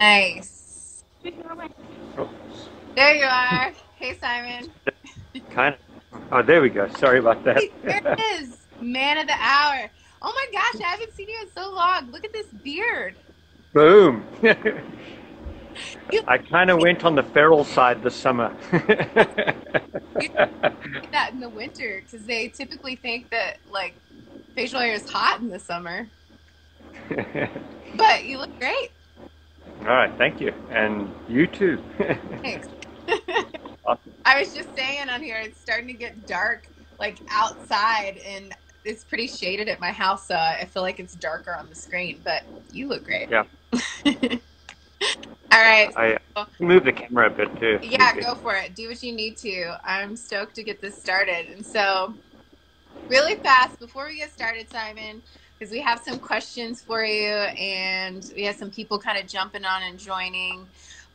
Nice. There you are. Hey, Simon. Kind of. Oh, there we go. Sorry about that. There it is. Man of the hour. Oh my gosh, I haven't seen you in so long. Look at this beard. Boom. I kind of went on the feral side this summer. that in the winter because they typically think that like facial hair is hot in the summer. but you look great. All right, thank you, and you too. Thanks. awesome. I was just saying on here, it's starting to get dark, like outside, and it's pretty shaded at my house, so I feel like it's darker on the screen. But you look great. Yeah. All right. I uh, move the camera a bit too. Yeah, go for it. Do what you need to. I'm stoked to get this started. And so, really fast, before we get started, Simon, because we have some questions for you and we have some people kind of jumping on and joining.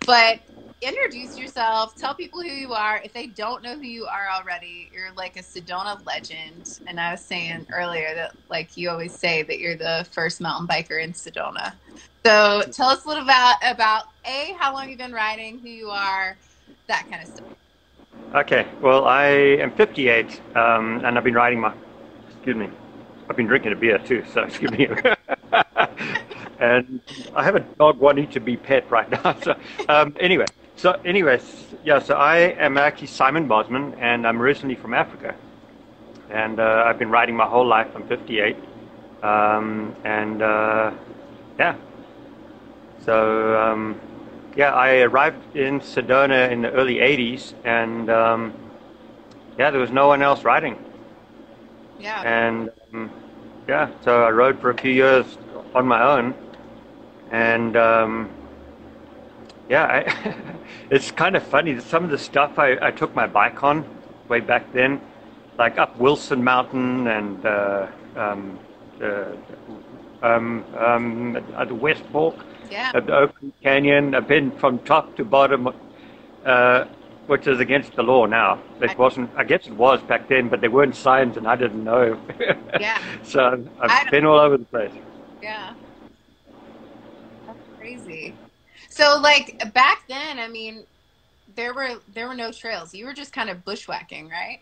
But introduce yourself, tell people who you are. If they don't know who you are already, you're like a Sedona legend. And I was saying earlier that, like, you always say that you're the first mountain biker in Sedona. So tell us a little about about a how long you've been riding, who you are, that kind of stuff. Okay, well, I am 58, um, and I've been riding my. Excuse me. I've been drinking a beer too, so excuse me. and I have a dog wanting to be pet right now. So um, anyway, so anyways, yeah. So I am actually Simon Bosman, and I'm originally from Africa, and uh, I've been riding my whole life. I'm 58, um, and uh, yeah, so, um, yeah, I arrived in Sedona in the early 80s, and um, yeah, there was no one else riding. Yeah. And um, yeah, so I rode for a few years on my own, and um, yeah, I, it's kind of funny. Some of the stuff I, I took my bike on way back then, like up Wilson Mountain and uh, um, uh, um, um, at the West Fork yeah. of the Oak Creek Canyon. I've been from top to bottom, uh, which is against the law now. It I, wasn't. I guess it was back then, but there weren't signs, and I didn't know. Yeah. so I've been all over the place. Yeah. That's crazy. So, like back then, I mean, there were there were no trails. You were just kind of bushwhacking, right?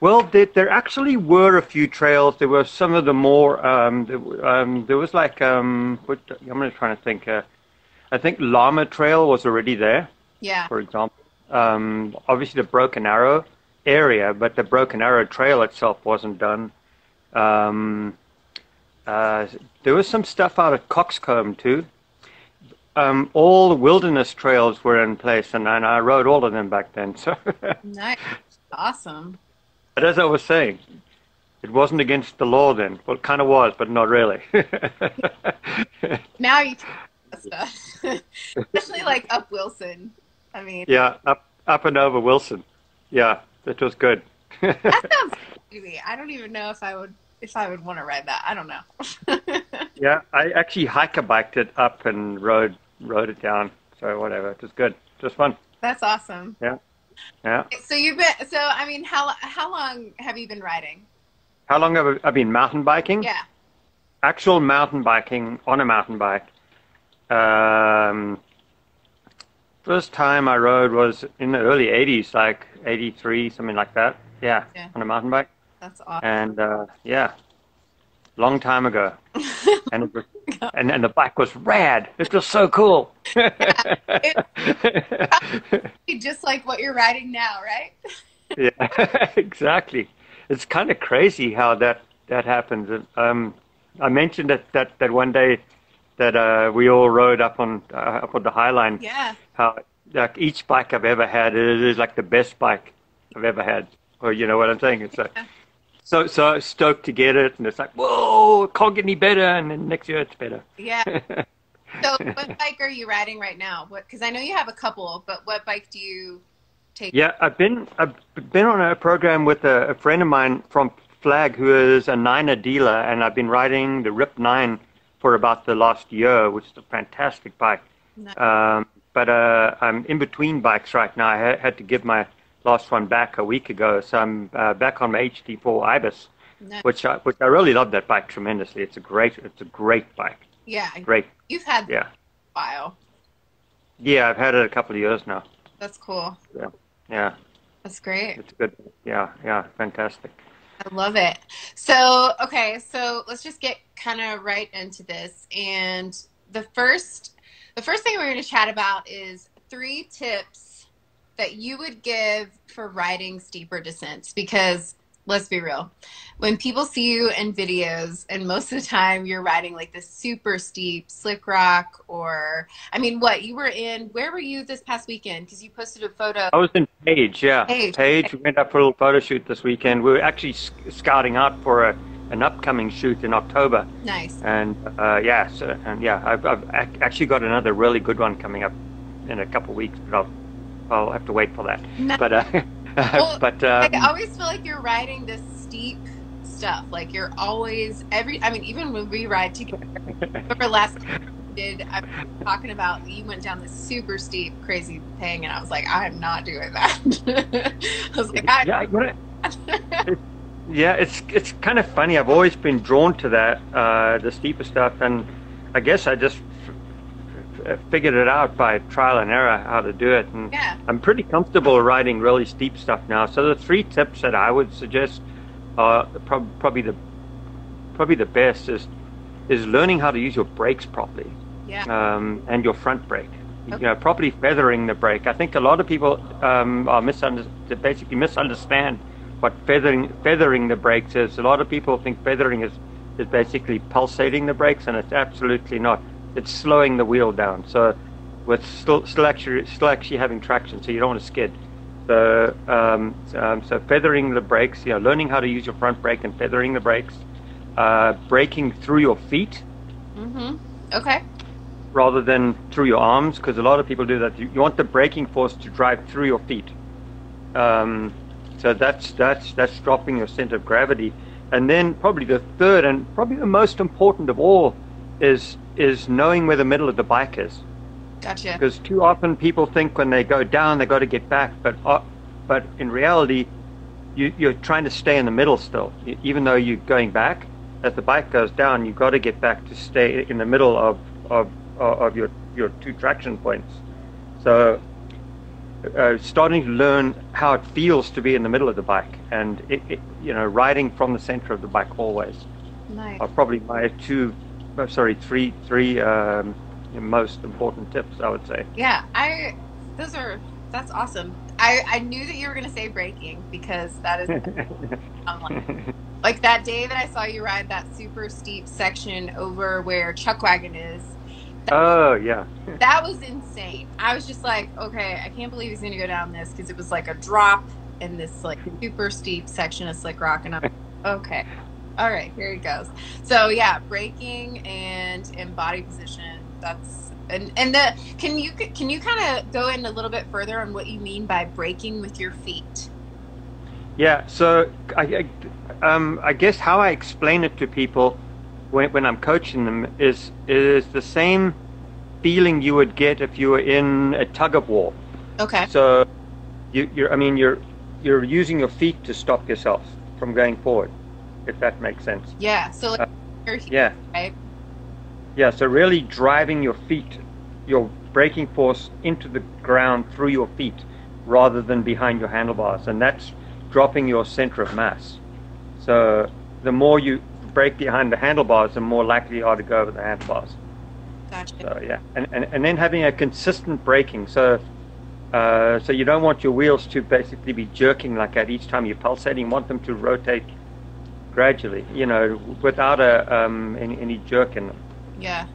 Well, there, there, actually were a few trails. There were some of the more. Um, there, um, there, was like um, what, I'm just trying to think. Uh, I think Llama Trail was already there. Yeah. For example, um, obviously the Broken Arrow area, but the Broken Arrow Trail itself wasn't done. Um, uh, there was some stuff out at Cockscomb too. Um, all the wilderness trails were in place, and, and I rode all of them back then. So nice, awesome. But as I was saying, it wasn't against the law then. Well, it kind of was, but not really. now you stuff, especially like up Wilson. I mean, yeah, up up and over Wilson. Yeah, that was good. that sounds crazy. I don't even know if I would if I would want to ride that. I don't know. yeah, I actually hiker biked it up and rode rode it down. So whatever, it was good. Just fun. That's awesome. Yeah. Yeah. So you've been so I mean how how long have you been riding? How long have I been mountain biking? Yeah. Actual mountain biking on a mountain bike. Um, first time I rode was in the early '80s, like '83, something like that. Yeah, yeah. on a mountain bike. That's awesome. And uh, yeah, long time ago. and, it was, and and the bike was rad. It was so cool. yeah, just like what you're riding now, right? yeah, exactly. It's kind of crazy how that that happens. Um, I mentioned that that that one day that uh, we all rode up on uh, up on the High Line. Yeah. How like each bike I've ever had, it is like the best bike I've ever had. Or you know what I'm saying? It's like. So so stoked to get it, and it's like, whoa, it can't get any better, and then next year it's better. Yeah. so what bike are you riding right now? What? Because I know you have a couple, but what bike do you take? Yeah, I've been I've been on a program with a, a friend of mine from Flag who is a Niner dealer, and I've been riding the Rip Nine for about the last year, which is a fantastic bike. Nice. Um, but uh, I'm in between bikes right now. I had to give my last one back a week ago, so I'm uh, back on my HD4 Ibis, nice. which I, which I really love that bike tremendously. It's a great it's a great bike. Yeah, great. You've had yeah a while. Yeah, I've had it a couple of years now. That's cool. Yeah, yeah, That's great. it's good. Yeah, yeah, fantastic. I love it. So, okay, so let's just get kind of right into this. And the first the first thing we're going to chat about is three tips that you would give for riding steeper descents because let's be real. When people see you in videos and most of the time you're riding like the super steep slick rock or I mean, what? You were in where were you this past weekend because you posted a photo I was in Page, yeah. Page. Page. We went up for a little photo shoot this weekend. We were actually sc- scouting out for a, an upcoming shoot in October, nice. and uh, yeah, so, and yeah, I've, I've ac- actually got another really good one coming up in a couple weeks, but I'll I'll have to wait for that. Nice. But uh, Well, but I um, always feel like you're riding this steep stuff. Like you're always every. I mean, even when we ride together. Remember last time we did? I was talking about you went down this super steep, crazy thing, and I was like, I'm not doing that. I was like, I, yeah, know, Yeah, it's it's kind of funny. I've always been drawn to that, uh, the steeper stuff, and I guess I just figured it out by trial and error how to do it, and yeah, I'm pretty comfortable riding really steep stuff now. So the three tips that I would suggest are prob- probably the probably the best is is learning how to use your brakes properly yeah, um, and your front brake. You know, properly feathering the brake. I think a lot of people um, are misunder- basically misunderstand what feathering feathering the brakes is. A lot of people think feathering is is basically pulsating the brakes, and it's absolutely not. It's slowing the wheel down. So, with still still actually still actually having traction, so you don't want to skid. So, um, um, so feathering the brakes, you know, learning how to use your front brake and feathering the brakes, uh, braking through your feet mm-hmm. Okay, rather than through your arms because a lot of people do that. You, you want the braking force to drive through your feet. Um, so that's that's that's dropping your center of gravity. And then probably the third and probably the most important of all is is knowing where the middle of the bike is. gotcha. Because too often people think when they go down they got to get back, but uh, but in reality, you, you're trying to stay in the middle still, even though you're going back. As the bike goes down, you've got to get back to stay in the middle of of of your your two traction points. So, uh, starting to learn how it feels to be in the middle of the bike, and it, it, you know, riding from the center of the bike always Nice. are probably my two, sorry, three three um, most important tips. I would say. Yeah, I. Those are. That's awesome. I I knew that you were gonna say breaking because that is. Like, like that day that I saw you ride that super steep section over where Chuckwagon is. oh yeah. That was insane. I was just like, okay, I can't believe he's gonna go down this because it was like a drop in this like super steep section of slick rock, and I'm like, okay, all right, here he goes. So yeah, breaking and in body position. That's and and the can you can you kind of go in a little bit further on what you mean by breaking with your feet? Yeah, so I, I, um, I guess how I explain it to people when, when I'm coaching them is is the same feeling you would get if you were in a tug of war. Okay. So, you, you're I mean you're you're using your feet to stop yourself from going forward, if that makes sense. Yeah. So like, Uh, Yeah, right? yeah. So really driving your feet, your braking force into the ground through your feet, rather than behind your handlebars, and that's dropping your center of mass. So the more you brake behind the handlebars, the more likely you are to go over the handlebars. Gotcha. So yeah, and, and, and then having a consistent braking. So uh, so you don't want your wheels to basically be jerking like that each time you're pulsating. You want them to rotate gradually, you know, without a um, any, any jerk in them, Yeah.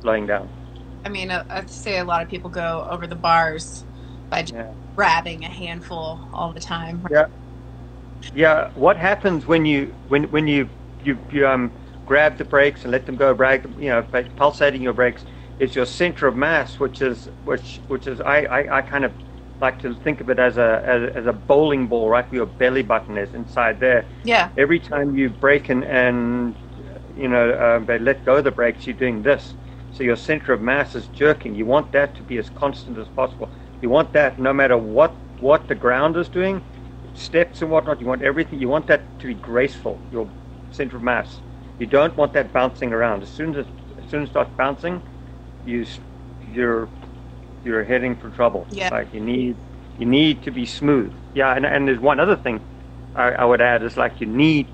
slowing down. I mean, I, I'd say a lot of people go over the bars by just Yeah. grabbing a handful all the time. Yeah. Yeah. What happens when you when when you you, you um grab the brakes and let them go, brag, you know, pulsating your brakes, is your center of mass, which is which which is I I, I kind of like to think of it as a as, as a bowling ball, right? Where your belly button is inside there. Yeah. Every time you brake and and you know uh, they let go of the brakes, you're doing this. So your center of mass is jerking. You want that to be as constant as possible. You want that no matter what what the ground is doing, steps and whatnot. You want everything. You want that to be graceful. Your center of mass. You don't want that bouncing around. As soon as it, as soon as it starts bouncing, you you're you're heading for trouble. Yeah. Like you need you need to be smooth. Yeah, and, and there's one other thing I, I would add is like you need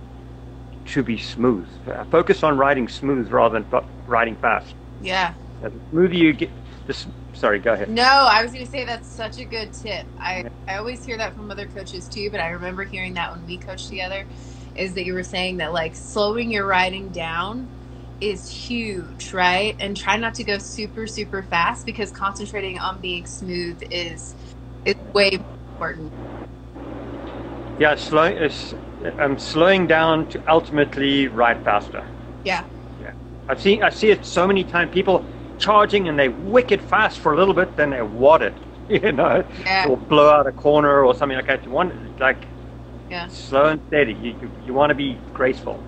to be smooth. Focus on riding smooth rather than riding fast. Yeah. The smoother you get, this. Sorry, go ahead. No, I was going to say that's such a good tip. I, I always hear that from other coaches too, but I remember hearing that when we coached together is that you were saying that like slowing your riding down is huge, right? And try not to go super super fast because concentrating on being smooth is is way more important. Yeah, slow, it's, I'm slowing down to ultimately ride faster. Yeah. Yeah. I've seen I see it so many times. People charging and they wicked fast for a little bit, then they wad it, you know, Yeah. or blow out a corner or something like that. You want like Yeah. slow and steady. You you, you want to be graceful,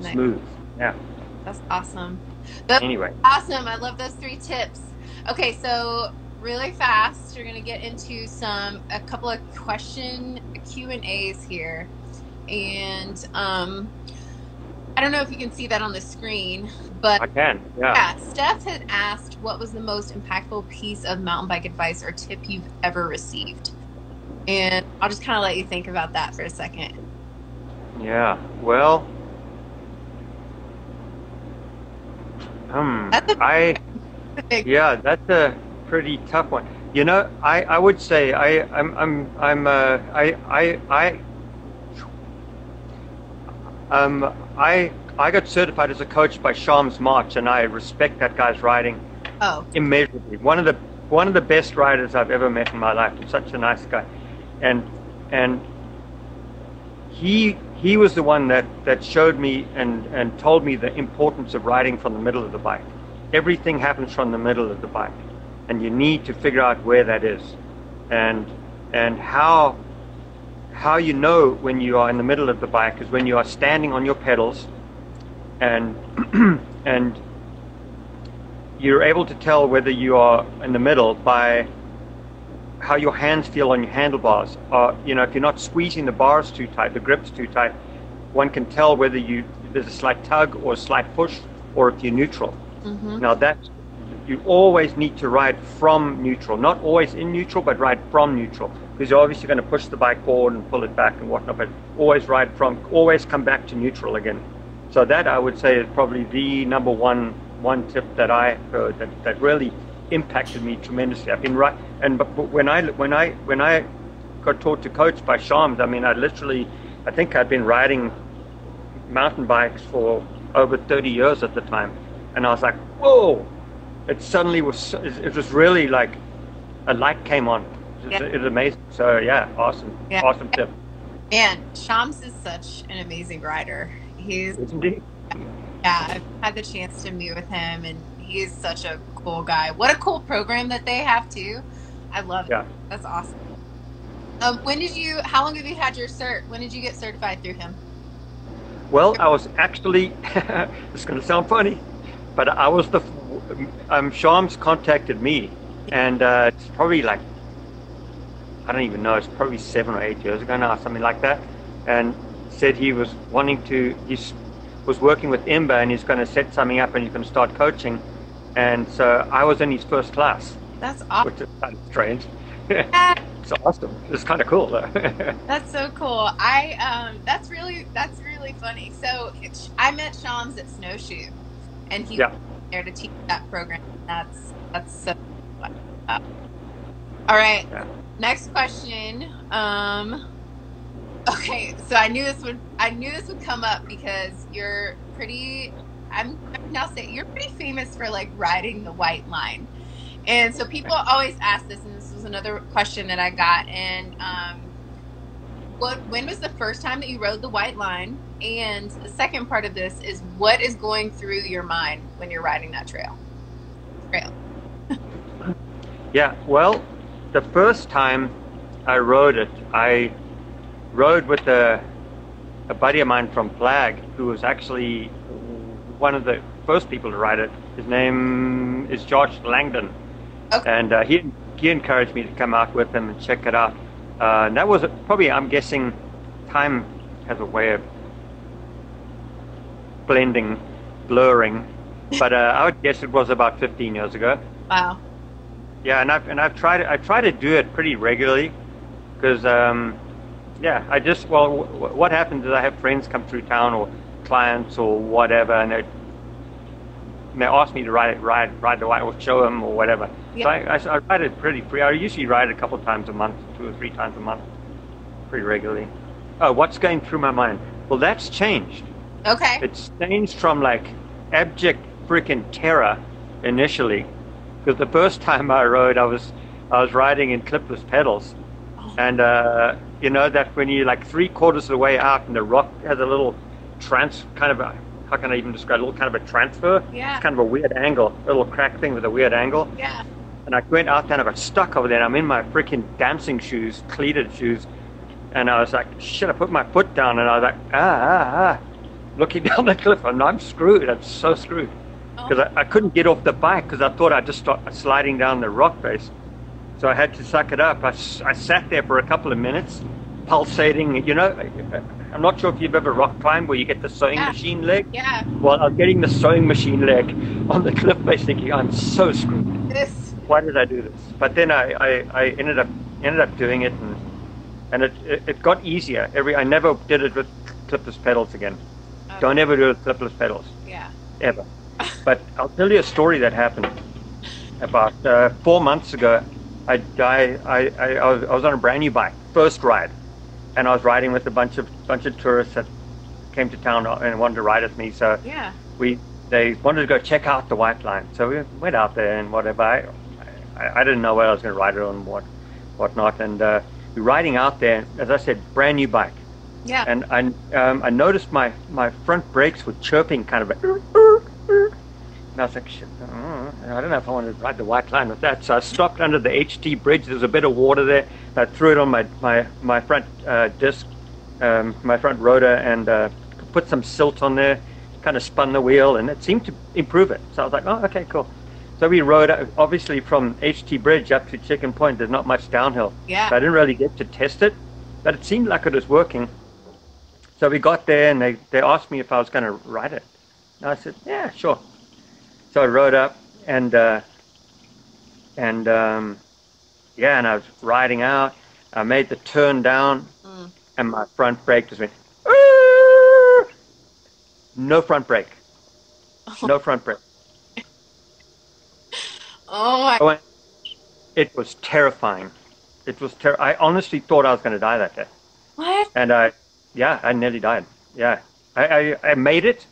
Nice. smooth. Yeah. That's awesome. That's Anyway, awesome. I love those three tips. Okay, so really fast, you're gonna get into some a couple of question Q and A's here, and um, I don't know if you can see that on the screen, but I can. Yeah. yeah, Steph had asked what was the most impactful piece of mountain bike advice or tip you've ever received, and I'll just kind of let you think about that for a second. Yeah. Well. Hmm. I. Yeah, that's a pretty tough one. You know, I, I would say I I'm I'm I'm uh, I I I um I I got certified as a coach by Shaums March, and I respect that guy's writing Oh, immeasurably. One of the one of the best riders I've ever met in my life. He's such a nice guy, and and he he was the one that that showed me and and told me the importance of riding from the middle of the bike. Everything happens from the middle of the bike, and you need to figure out where that is, and and how how you know when you are in the middle of the bike is when you are standing on your pedals, and and you're able to tell whether you are in the middle by how your hands feel on your handlebars. Or, you know, if you're not squeezing the bars too tight, the grips too tight, one can tell whether you there's a slight tug or a slight push, or if you're neutral. hmm Now that you always need to ride from neutral, not always in neutral, but ride from neutral, because you're obviously going to push the bike forward and pull it back and whatnot. But always ride from, always come back to neutral again. So that I would say is probably the number one one tip that I heard that, that really impacted me tremendously. I've been right, and but, but when I when I when I got taught to coach by Shaums, I mean I literally, I think I'd been riding mountain bikes for over 30 years at the time, and I was like, whoa! It suddenly was. It was really like a light came on. It's, Yeah. amazing. So yeah, awesome, Yeah. awesome tip. Man, Shaums is such an amazing rider. He's Isn't he? yeah, I've had the chance to meet with him, and he is such a cool guy. What a cool program that they have too. I love Yeah. it. That's awesome. Um, when did you? How long have you had your cert? When did you get certified through him? Well, I was actually. it's going to sound funny, but I was the. Um, Shaums contacted me, and uh, it's probably like. I don't even know. It's probably seven or eight years ago now, something like that, and said he was wanting to. He was working with IMBA, and he's going to set something up, and he's going to start coaching, and so I was in his first class, That's awesome. which is kind of strange. it's awesome. It's kind of cool though. That's so cool. I um, that's really that's really funny. So it's, I met Shaums at Snowshoe, and he Yeah. was there to teach that program. That's that's so. Fun. Uh, all right. Yeah. Next question. Um, okay, so I knew this would I knew this would come up because you're pretty. I'm I'm now saying you're pretty famous for like riding the white line, and so people always ask this, and this was another question that I got. And um, what when was the first time that you rode the white line? And the second part of this is what is going through your mind when you're riding that trail? Trail. Yeah, well, the first time I rode it, I rode with a, a buddy of mine from Flag, who was actually one of the first people to ride it. His name is George Langdon, Okay. and uh, he he encouraged me to come out with him and check it out. Uh, and that was probably, I'm guessing, time has a way of blending, blurring, but uh, I would guess it was about 15 years ago. Wow. yeah, and I've and I've tried I try to do it pretty regularly, because um, yeah, I just well, w- what happens is I have friends come through town or clients or whatever, and they they ask me to ride ride ride the white or show them or whatever. Yeah. So I, I, I ride it pretty free. I usually ride it a couple times a month, two or three times a month, pretty regularly. Oh, what's going through my mind? Well, that's changed. Okay. It's changed from like abject freaking terror initially, because the first time I rode, I was I was riding in clipless pedals, Oh. and uh, you know that when you're like three quarters of the way out, and the rock has a little trans kind of a how can I even describe a little kind of a transfer? Yeah. It's kind of a weird angle, a little crack thing with a weird angle. Yeah. And I went out there and I got stuck over there. And I'm in my freaking dancing shoes, cleated shoes. And I was like, shit, I put my foot down and I was like, ah, ah, ah. Looking down the cliff and I'm screwed. I'm so screwed. Oh. Because I, I couldn't get off the bike because I thought I'd just start sliding down the rock face. So I had to suck it up. I, I sat there for a couple of minutes, pulsating. You know, I'm not sure if you've ever rock climbed where you get the sewing Yeah. machine leg. Yeah. Well, I was getting the sewing machine leg on the cliff face thinking, I'm so screwed This. why did I do this? But then I, I, I ended up ended up doing it, and and it, it, it got easier. Every I never did it with clipless pedals again. Okay. Don't ever do it with clipless pedals Yeah. ever. But I'll tell you a story that happened about uh, four months ago. I, I, I, I, I was, I was on a brand new bike, first ride, and I was riding with a bunch of bunch of tourists that came to town and wanted to ride with me. So Yeah. we they wanted to go check out the white line, so we went out there and whatever. I I, I didn't know where I was going to ride it on what whatnot, and uh, we were riding out there. As I said, brand new bike, Yeah. and I um, I noticed my my front brakes were chirping kind of. A, and I was like, uh, I don't know if I want to ride the white line with that. So I stopped under the HT bridge. There was a bit of water there. I threw it on my my my front uh, disc, um, my front rotor, and uh, put some silt on there. Kind of spun the wheel, and it seemed to improve it. So I was like, oh, okay, cool. So we rode, uh, obviously, from HT Bridge up to Chicken Point. There's not much downhill. Yeah. So I didn't really get to test it, but it seemed like it was working. So we got there, and they, they asked me if I was going to ride it. And I said, yeah, sure. So I rode up, and uh, and um, yeah, and I was riding out. I made the turn down, Mm. and my front brake just went. No front brake. No front brake. Oh my. Went, it was terrifying. It was ter- I honestly thought I was going to die that day. What? And I, yeah, I nearly died. Yeah. I, I, I made it.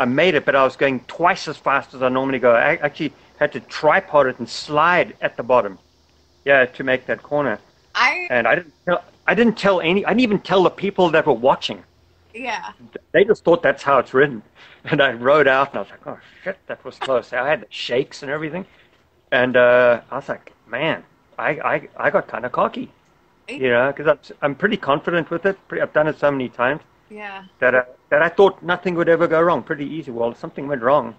I made it, but I was going twice as fast as I normally go. I actually had to tripod it and slide at the bottom. Yeah, to make that corner. I. And I didn't tell, I didn't tell any, I didn't even tell the people that were watching. Yeah. They just thought that's how it's written. And I rode out and I was like, oh shit, that was close. I had the shakes and everything. And uh, I was like, man, I, I, I got kind of cocky, you know, because I'm, I'm pretty confident with it. Pretty, I've done it so many times Yeah. that I, that I thought nothing would ever go wrong. Pretty easy. Well, something went wrong.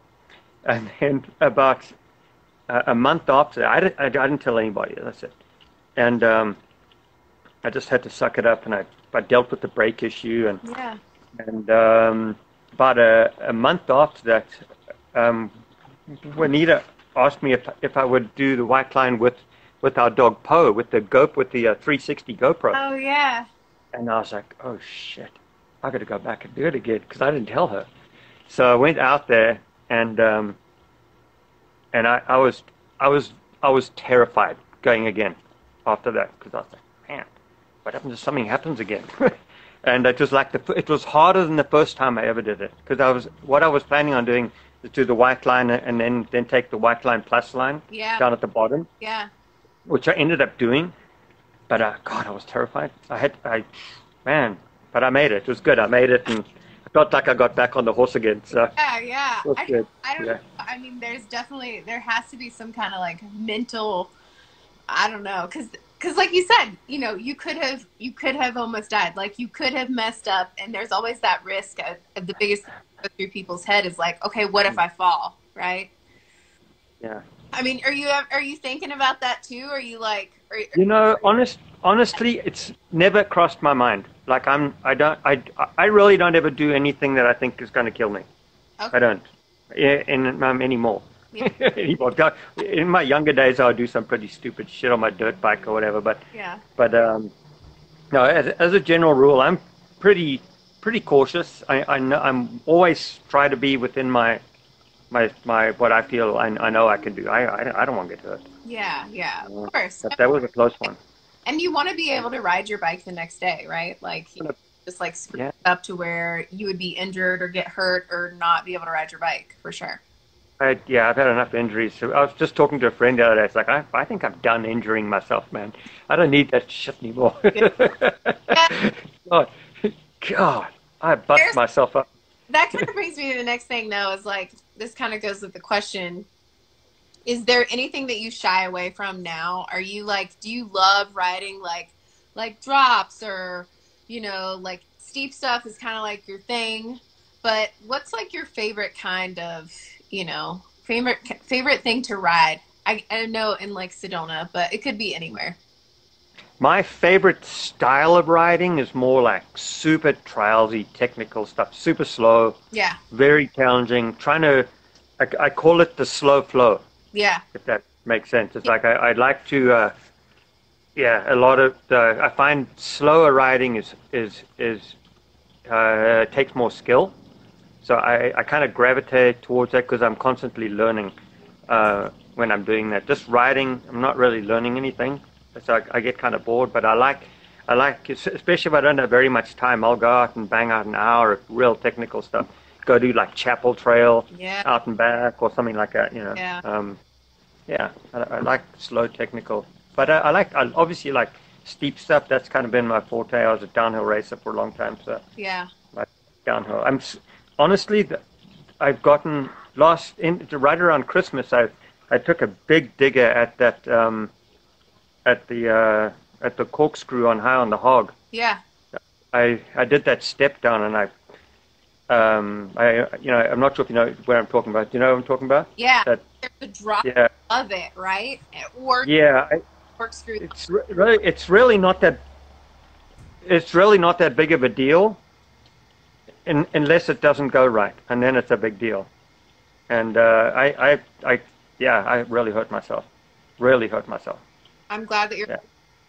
And then about a, a month after that, I didn't, I, didn't tell anybody. That's it. And um, I just had to suck it up and I, I dealt with the brake issue and Yeah. and um, about a, a month after that, um, Juanita asked me if if I would do the white line with with our dog Poe with the Go with the uh, 360 GoPro, Oh yeah. and I was like, oh shit, I got to go back and do it again because I didn't tell her. So I went out there and um, and I, I was I was I was terrified going again after that because I was like, man, what happens if something happens again? and it was like the it was harder than the first time I ever did it because I was what I was planning on doing is do the white line and then then take the white line plus line Yeah. down at the bottom, Yeah. which I ended up doing. But uh, God, I was terrified. I had I man, but I made it. It was good. I made it and. I felt like I got back on the horse again. So Yeah, yeah. I, good. I don't Yeah. know. I mean, there's definitely there has to be some kind of like mental. I don't know, because because like you said, you know, you could have you could have almost died. Like you could have messed up, and there's always that risk of, of the biggest thing through people's head is like, okay, what if mm. I fall? Right. yeah. I mean, are you are you thinking about that too? Are you like, are, You know, honest, honestly, it's never crossed my mind. Like I'm, I don't, I, I really don't ever do anything that I think is going to kill me. Okay. I don't, Yeah, and um, anymore. Yeah. in my younger days, I would do some pretty stupid shit on my dirt bike or whatever. But yeah. But um, no, as, as a general rule, I'm pretty pretty cautious. I, I know, I'm always try to be within my my my what I feel I, I know I can do. I I, I don't want to get hurt. Yeah, yeah, of course. But that was a close one. And you want to be able to ride your bike the next day, right? Like you just like screw yeah. up to where you would be injured or get hurt or not be able to ride your bike for sure. I, yeah, I've had enough injuries. So I was just talking to a friend the other day. It's like I, I think I'm done injuring myself, man. I don't need that shit anymore. Yeah. God, God, I bust There's, myself up. That kind of brings me to the next thing, though. Is like this kind of goes with the question: Is there anything that you shy away from now? Are you like, do you love riding like, like drops or, you know, like steep stuff is kind of like your thing? But what's like your favorite kind of you know, favorite favorite thing to ride. I, I know in like Sedona, but it could be anywhere. My favorite style of riding is more like super trailsy, technical stuff, super slow. Yeah. Very challenging. Trying to, I, I call it the slow flow. Yeah. If that makes sense. It's yeah. like I, would like to, uh, yeah, a lot of, the, I find slower riding is, is, is, uh, takes more skill. So I, I kind of gravitate towards that because I'm constantly learning uh, when I'm doing that. Just riding, I'm not really learning anything, so I, I get kind of bored. But I like, I like, especially if I don't have very much time, I'll go out and bang out an hour of real technical stuff. Go do like Chapel Trail, yeah. out and back, or something like that. You know. Yeah. Um, yeah, I, I like slow technical, but I, I like, I obviously like steep stuff. That's kind of been my forte. I was a downhill racer for a long time, so yeah. Like downhill. I'm honestly, I've gotten lost in right around Christmas. I I took a big digger at that um, at the uh, at the corkscrew on high on the hog. Yeah. I I did that step down and I um I you know I'm not sure if you know where I'm talking about. Do you know what I'm talking about? Yeah. That, the drop yeah. of it, right? Or yeah. I, corkscrew. It's really it's really not that it's really not that big of a deal in, unless it doesn't go right, and then it's a big deal. And uh, I, I, I, yeah, I really hurt myself. Really hurt myself. I'm glad that you're. Yeah.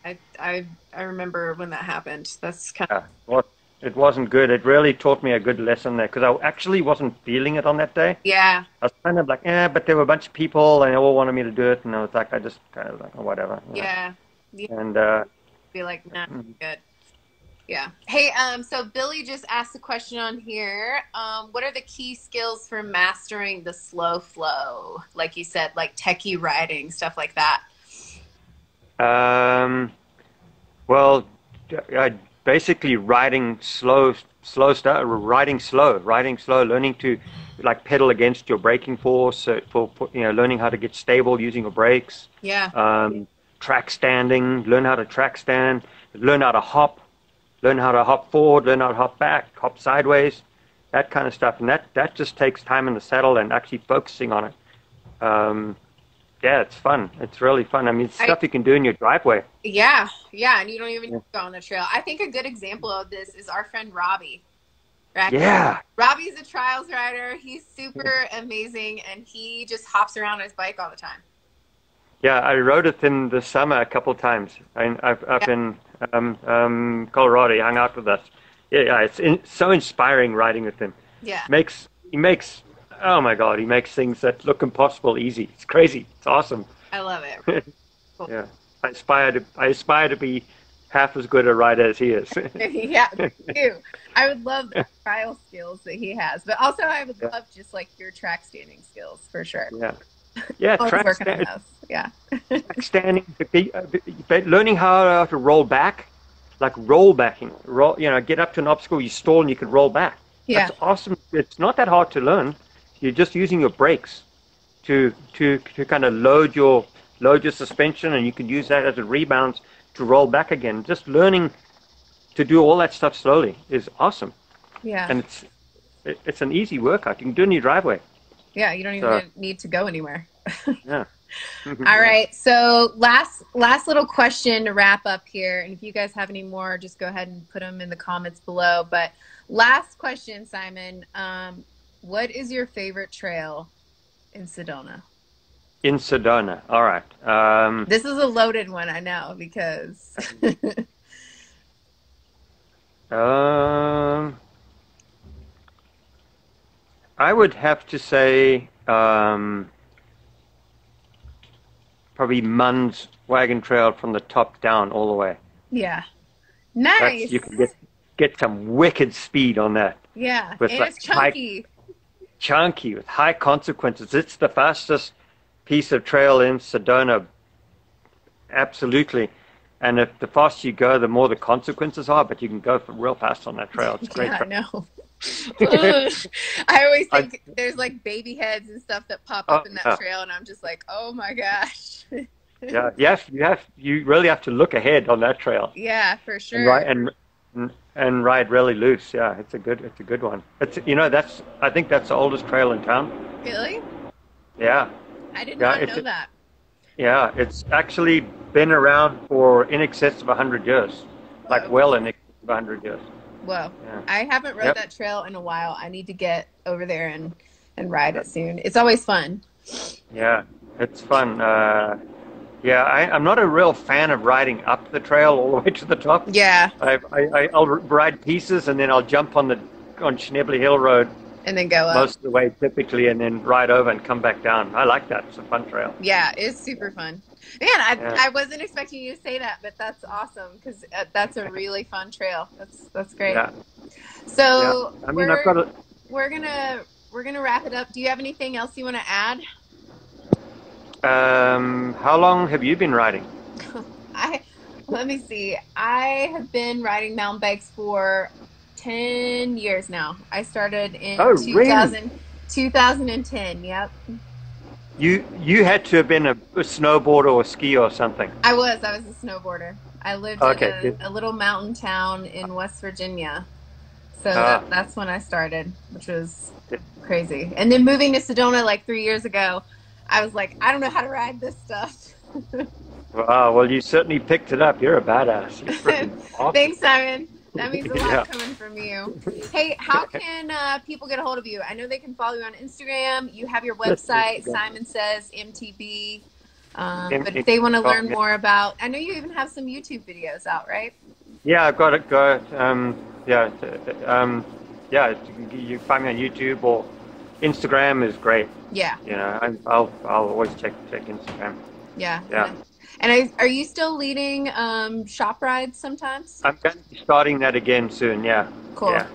I, I, I remember when that happened. That's kind of. Well, it wasn't good. It really taught me a good lesson there because I actually wasn't feeling it on that day. Yeah. I was kind of like, yeah, but there were a bunch of people and they all wanted me to do it, and I was like, I just kind of like, oh, whatever. Yeah. yeah. And. Uh, be like, nah, mm-hmm. good. Yeah. Hey, um, so Billy just asked a question on here. Um, what are the key skills for mastering the slow flow? Like you said, like techie riding, stuff like that. Um, well, uh, basically riding slow, slow stuff, riding slow, riding slow, learning to like pedal against your braking force uh, for, for, you know, learning how to get stable using your brakes. Yeah. Um, track standing, learn how to track stand, learn how to hop learn how to hop forward, learn how to hop back, hop sideways, that kind of stuff. And that, that just takes time in the saddle and actually focusing on it. Um, yeah, it's fun. It's really fun. I mean, it's stuff I, you can do in your driveway. Yeah, yeah, and you don't even yeah. go on the trail. I think a good example of this is our friend Robbie. Right? Yeah. Robbie's a trials rider. He's super amazing, and he just hops around on his bike all the time. Yeah, I rode with him this summer a couple times. I, I've up yeah. in um, um, Colorado. He hung out with us. Yeah, yeah it's in, so inspiring riding with him. Yeah. Makes he makes oh my god, he makes things that look impossible easy. It's crazy. It's awesome. I love it. Cool. yeah, I aspire to I aspire to be half as good a rider as he is. yeah, too. I would love the trial skills that he has, but also I would yeah. love just like your track standing skills for sure. Yeah. Yeah, track stand, yeah. standing, uh, learning how to roll back, like roll backing. Roll, you know, get up to an obstacle, you stall, and you can roll back. Yeah. That's awesome. It's not that hard to learn. You're just using your brakes to to to kind of load your load your suspension, and you can use that as a rebound to roll back again. Just learning to do all that stuff slowly is awesome. Yeah. And it's it, it's an easy workout. You can do it in your driveway. Yeah, you don't even so, need to go anywhere. yeah. All right. So last last little question to wrap up here, and if you guys have any more, just go ahead and put them in the comments below. But last question, Simon. Um, what is your favorite trail in Sedona? In Sedona. All right. Um, This is a loaded one, I know, because um, I would have to say um, probably Munds Wagon Trail from the top down all the way. yeah. That's, Nice. you can get get some wicked speed on that. yeah. with, and like, it's high- chunky. With high consequences. It's the fastest piece of trail in Sedona. Absolutely. And if the faster you go, the more the consequences are. But you can go real fast on that trail. It's great. Yeah, I know. I always I- think there's like baby heads and stuff that pop Oh, up in that yeah. trail, and I'm just like, oh my gosh. Yeah, you have, you have, you really have to look ahead on that trail yeah, for sure. and ride and and- ride really loose. Yeah, it's a good, it's a good one. It's you know that's I think that's the oldest trail in town. Really? Yeah, I did Yeah, not it's know that. yeah, it's actually been around for in excess of hundred years, like well in excess of hundred years. Whoa. Yeah. I haven't rode Yep. that trail in a while. I need to get over there and, and ride it soon. It's always fun. Yeah, it's fun. Uh, yeah, I, I'm not a real fan of riding up the trail all the way to the top. Yeah. I, I, I- I'll ride pieces and then I'll jump on the on Schnebly Hill Road And then go up. most of the way typically and then ride over and come back down. I like that. It's a fun trail. Yeah, it's super fun. Man, I, Yeah. I wasn't expecting you to say that, but that's awesome because uh, that's a really fun trail. That's that's great. Yeah. So I mean, we're, I've got a, we're gonna we're gonna wrap it up. Do you have anything else you want to add? Um, how long have you been riding? I let me see. I have been riding mountain bikes for ten years now. I started in Oh, really? 2000, 2010. Yep, You you had to have been a, a snowboarder or a ski or something. I was. I was a snowboarder. I lived Okay, in a, a little mountain town in West Virginia. So Ah. that, that's when I started, which was crazy. And then moving to Sedona like three years ago, I was like, I don't know how to ride this stuff. Wow. Well, you certainly picked it up. You're a badass. You're awesome. Thanks, Simon. That means a lot Yeah. coming from you. Hey, how can uh, people get a hold of you? I know they can follow you on Instagram. You have your website, Simon Says MTB. Um, but if they want to learn more about, I know you even have some YouTube videos out, right? Yeah, I've got it. Go. Um, yeah. Um, yeah. You you find me on YouTube or Instagram is great. Yeah, You know, I, I'll I'll always check check Instagram. yeah, Yeah. And I, are you still leading um, shop rides sometimes? I'm going to be starting that again soon. Yeah. Cool. Yeah.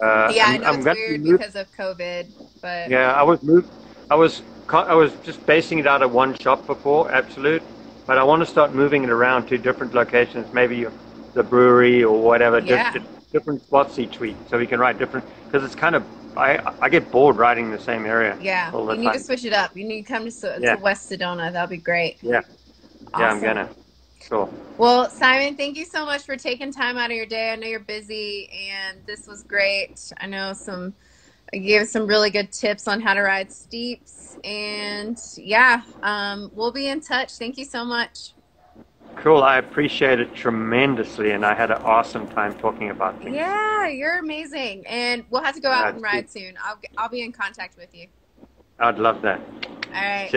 Uh, Yeah, i I'm, know I'm it's be weird move- because of COVID, but Yeah, I was moved. I was I was just basing it out of one shop before, Absolute, but I want to start moving it around to different locations, maybe the brewery or whatever, Yeah. just different spots each week, so we can write different. Because it's kind of I I get bored riding the same area. yeah, you need to switch it up. You need to come to, S- Yeah. to West Sedona. That'll be great. Yeah. Yeah, I'm gonna. Cool. Well, Simon, thank you so much for taking time out of your day. I know you're busy, and this was great. I know some, I gave some really good tips on how to ride steeps, and yeah, um, we'll be in touch. Thank you so much. Cool. I appreciate it tremendously, and I had an awesome time talking about things. Yeah, you're amazing, and we'll have to go out Yeah, and ride soon. I'll I'll be in contact with you. I'd love that. All right.